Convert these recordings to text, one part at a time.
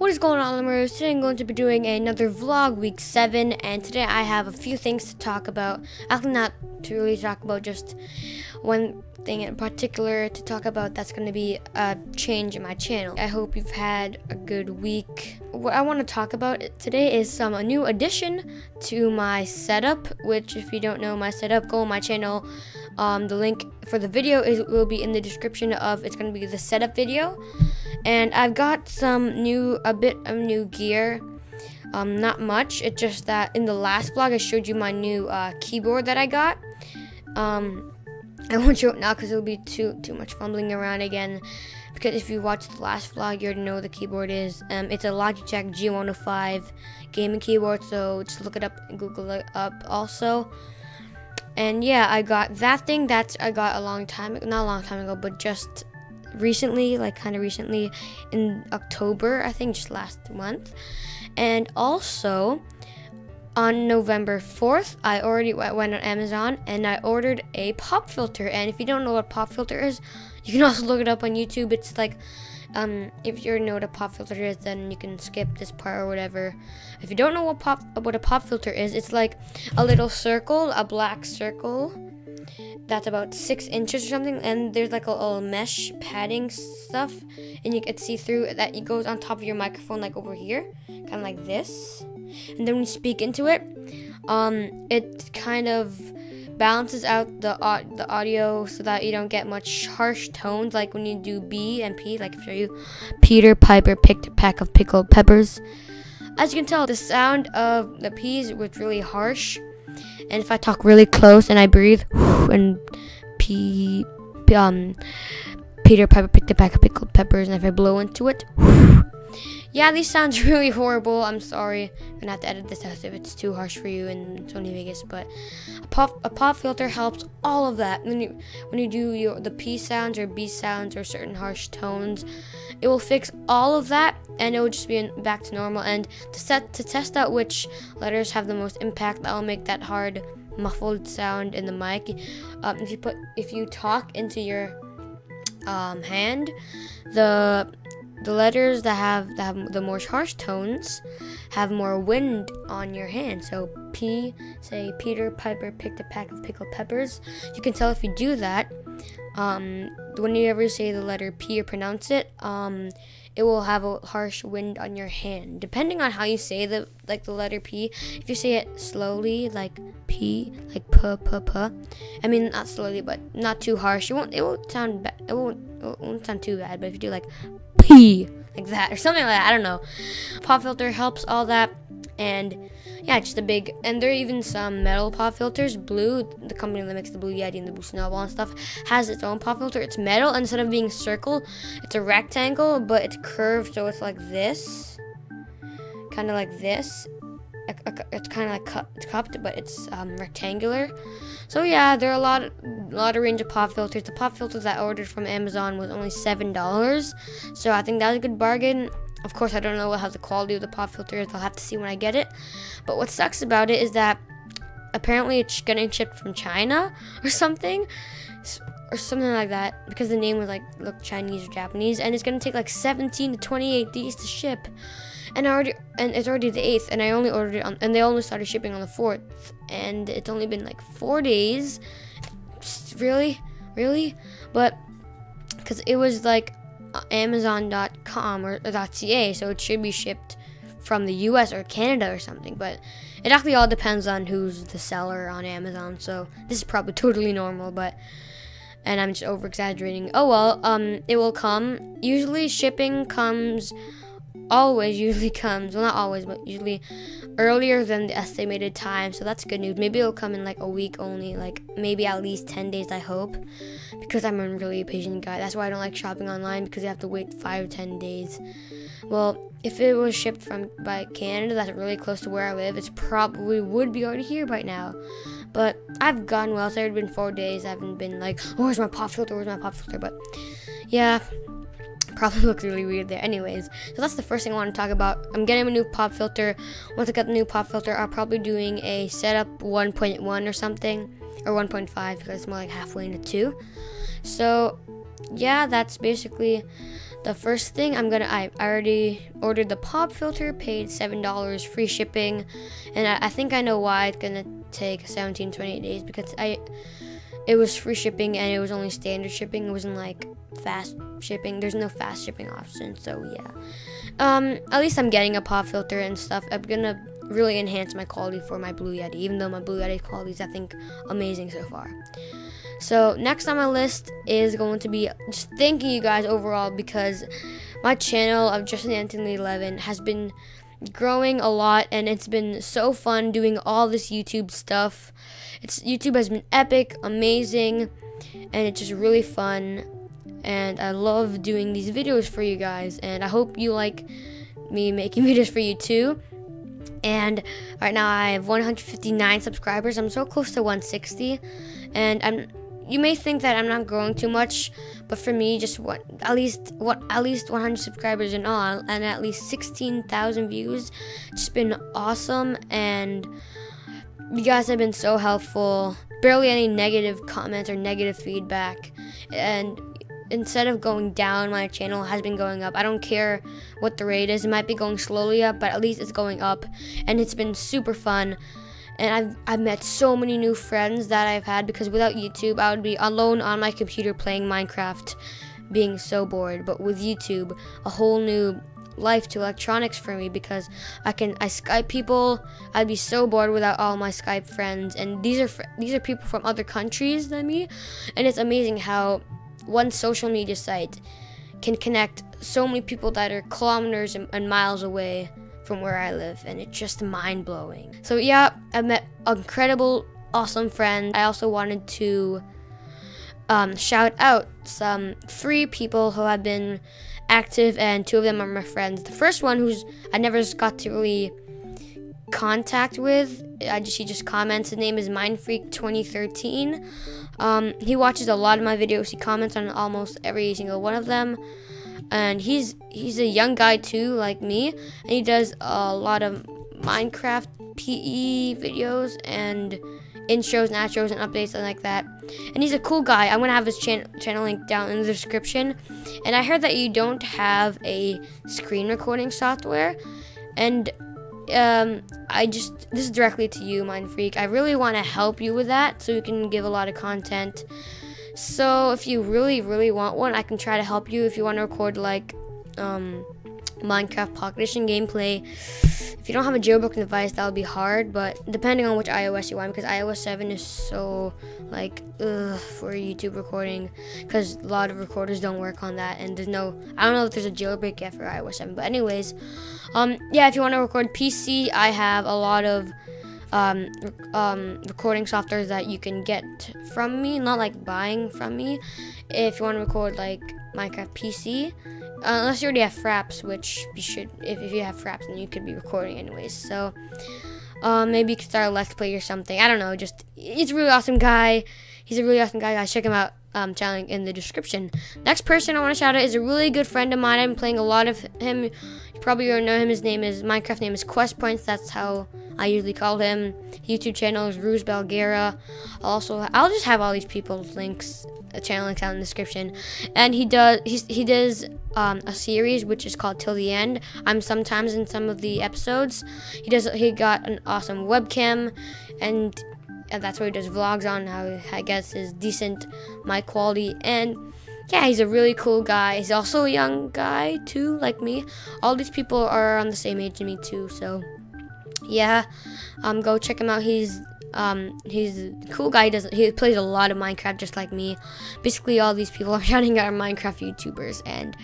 What is going on, Lemurs? Today I'm going to be doing another vlog, week 7, and today I have a few things to talk about. Actually, not to really talk about, just one thing in particular to talk about that's going to be a change in my channel. I hope you've had a good week. What I want to talk about today is some a new addition to my setup, which if you don't know my setup, go on my channel. Um, the link for the video is will be in the description of it's going to be the setup video and I've got some new, a bit of new gear. Um, not much. It's just that in the last vlog I showed you my new uh, keyboard that I got. Um, I won't show it now because it'll be too too much fumbling around again. Because if you watched the last vlog, you already know the keyboard is. Um, it's a Logitech G105 gaming keyboard, so just look it up and Google it up also. And yeah, I got that thing. That's I got a long time, not a long time ago, but just recently, like kind of recently in October, I think just last month. And also on November 4th, I already went on Amazon and I ordered a pop filter. And if you don't know what pop filter is, you can also look it up on YouTube. It's like um, if you know what a pop filter is, then you can skip this part or whatever. If you don't know what pop what a pop filter is, it's like a little circle, a black circle that's about six inches or something, and there's like a little mesh padding stuff, and you can see through that. It goes on top of your microphone, like over here, kind of like this. And then when you speak into it, um, it kind of balances out the the audio so that you don't get much harsh tones like when you do B and P like if you Peter Piper picked a pack of pickled peppers as you can tell the sound of the P's was really harsh and if I talk really close and I breathe and P, um, Peter Piper picked a pack of pickled peppers, and if I blow into it, yeah, these sounds really horrible. I'm sorry. I'm gonna have to edit this out if it's too harsh for you in Sony Vegas. But a pop a pop filter helps all of that. When you when you do your the P sounds or B sounds or certain harsh tones, it will fix all of that, and it will just be back to normal. And to set to test out which letters have the most impact, will make that hard muffled sound in the mic. Um, if you put if you talk into your um, hand, the the letters that have that have the more harsh tones have more wind on your hand. So P, say Peter Piper picked a pack of pickled peppers. You can tell if you do that. Um, when you ever say the letter P or pronounce it, um, it will have a harsh wind on your hand. Depending on how you say the like the letter P, if you say it slowly, like P, like p p p, I mean not slowly, but not too harsh. It won't it won't sound bad. It won't it won't sound too bad. But if you do like P like that or something like that, I don't know. Pop filter helps all that, and yeah, just a big. And there are even some metal pop filters. Blue, the company that makes the Blue Yeti and the Blue Snowball and stuff, has its own pop filter. It's metal. Instead of being circle, it's a rectangle, but it's curved, so it's like this, kind of like this. It's kind of like cup, it's cupped, but it's um, rectangular. So yeah, there are a lot, lot of range of pop filters. The pop filter that I ordered from Amazon was only seven dollars, so I think that was a good bargain. Of course, I don't know how the quality of the pop filter is. I'll have to see when I get it. But what sucks about it is that apparently it's getting shipped from China or something. Or something like that. Because the name was like, look, Chinese or Japanese. And it's going to take like 17 to 28 days to ship. And I already, and it's already the 8th. And I only ordered it on, and they only started shipping on the 4th. And it's only been like four days. Really? Really? But, because it was like amazon.com or, or .ca, so it should be shipped from the US or Canada or something, but it actually all depends on who's the seller on Amazon. So this is probably totally normal, but and I'm just over exaggerating. Oh well, um it will come. Usually shipping comes always usually comes, well not always, but usually earlier than the estimated time. So that's good news. Maybe it'll come in like a week only, like maybe at least 10 days I hope because I'm a really patient guy. That's why I don't like shopping online because you have to wait five ten days. Well, if it was shipped from by Canada, that's really close to where I live. It's probably would be already here by now. But I've gone well. So it's been four days. I haven't been like, oh, where's my pop filter? Where's my pop filter? But yeah, probably looks really weird there. Anyways, so that's the first thing I want to talk about. I'm getting a new pop filter. Once I get the new pop filter, I'll probably doing a setup 1.1 or something, or 1.5 because it's more like halfway into two. So, yeah, that's basically the first thing I'm gonna I already ordered the pop filter, paid seven dollars free shipping, and I, I, think I know why it's gonna take 17 28 days because I it was free shipping and it was only standard shipping. It wasn't like fast shipping. There's no fast shipping option, so yeah. Um, at least I'm getting a pop filter and stuff. I'm gonna really enhance my quality for my Blue Yeti, even though my Blue Yeti quality is I think amazing so far. So next on my list is going to be just thanking you guys overall because my channel of Justin Antony 11 has been growing a lot and it's been so fun doing all this YouTube stuff. It's YouTube has been epic, amazing, and it's just really fun. And I love doing these videos for you guys, and I hope you like me making videos for you too. And right now I have 159 subscribers. I'm so close to 160, and I'm you may think that I'm not growing too much, but for me, just what at least what at least 100 subscribers in all, and at least 16,000 views. It's been awesome, and you guys have been so helpful. Barely any negative comments or negative feedback, and instead of going down, my channel has been going up. I don't care what the rate is; it might be going slowly up, but at least it's going up, and it's been super fun and I've, I've met so many new friends that I've had because without YouTube, I would be alone on my computer playing Minecraft, being so bored. But with YouTube, a whole new life to electronics for me because I can I Skype people. I'd be so bored without all my Skype friends, and these are these are people from other countries than me, and it's amazing how one social media site can connect so many people that are kilometers and, and miles away from where I live, and it's just mind blowing. So, yeah, I met incredible, awesome friends. I also wanted to um, shout out some free people who have been active, and two of them are my friends. The first one, who's I never got to really contact with, I just he just comments. His name is Minefreak2013. Um, he watches a lot of my videos. He comments on almost every single one of them and he's he's a young guy too, like me, and he does a lot of Minecraft PE videos and intros and outros and updates and like that. And he's a cool guy. I'm gonna have his chan channel link down in the description. And I heard that you don't have a screen recording software, and um, I just this is directly to you, Mine Freak. I really want to help you with that, so you can give a lot of content so if you really, really want one, I can try to help you if you want to record like um, Minecraft Pocket Edition gameplay. If you don't have a jailbroken device, that would be hard, but depending on which iOS you want, because iOS 7 is so like ugh, for YouTube recording, because a lot of recorders don't work on that, and there's no, I don't know if there's a jailbreak yet for iOS 7, but anyways, um, yeah, if you want to record PC, I have a lot of um, um, recording software that you can get from me, not like buying from me. If you want to record like Minecraft PC, uh, unless you already have Fraps, which you should. If, if you have Fraps, then you could be recording anyways. So um, maybe you could start a Let's Play or something. I don't know. Just he's a really awesome guy. He's a really awesome guy. Guys, check him out. Um, in the description. Next person I want to shout out is a really good friend of mine. I'm playing a lot of him. Probably already know him. His name is Minecraft name is Quest Points. That's how I usually call him. YouTube channel is Ruse Belgera. Also, I'll just have all these people's links, uh, channel links out in the description. And he does he's, he does um, a series which is called Till the End. I'm sometimes in some of the episodes. He does he got an awesome webcam, and, and that's where he does vlogs on. How I guess is decent mic quality and yeah, he's a really cool guy. He's also a young guy too, like me. All these people are on the same age as me too, so yeah, um, go check him out. He's um, he's a cool guy. He does he plays a lot of Minecraft just like me. Basically, all these people are shouting out Minecraft YouTubers and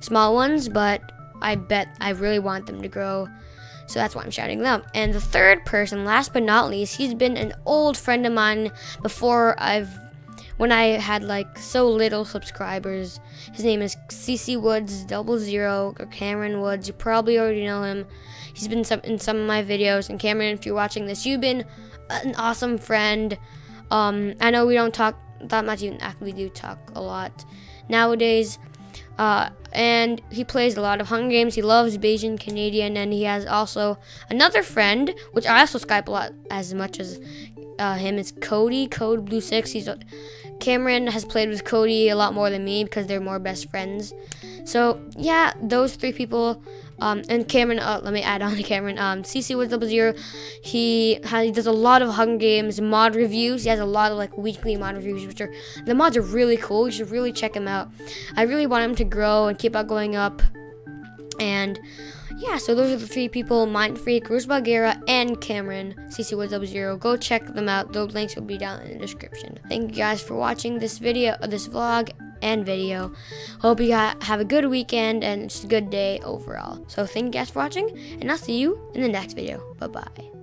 small ones, but I bet I really want them to grow. So that's why I'm shouting them. And the third person, last but not least, he's been an old friend of mine before I've when I had like so little subscribers. His name is CC Woods Double Zero or Cameron Woods. You probably already know him. He's been some, in some of my videos. And Cameron, if you're watching this, you've been an awesome friend. Um, I know we don't talk that much, even after we do talk a lot nowadays. Uh, and he plays a lot of Hunger Games. He loves Bajan Canadian, and he has also another friend, which I also Skype a lot as much as uh, him. It's Cody, Code Blue Six. He's Cameron has played with Cody a lot more than me because they're more best friends. So yeah, those three people. Um, and Cameron, uh, let me add on to Cameron. Um, CC Woods double zero. He has, he does a lot of Hunger Games mod reviews. He has a lot of like weekly mod reviews, which are the mods are really cool. You should really check him out. I really want him to grow and keep on going up. And yeah, so those are the three people Mine Freak, Rose Bagheera, and Cameron, CC Woods Zero. Go check them out. Those links will be down in the description. Thank you guys for watching this video, uh, this vlog, and video. Hope you have a good weekend and it's a good day overall. So thank you guys for watching, and I'll see you in the next video. Bye bye.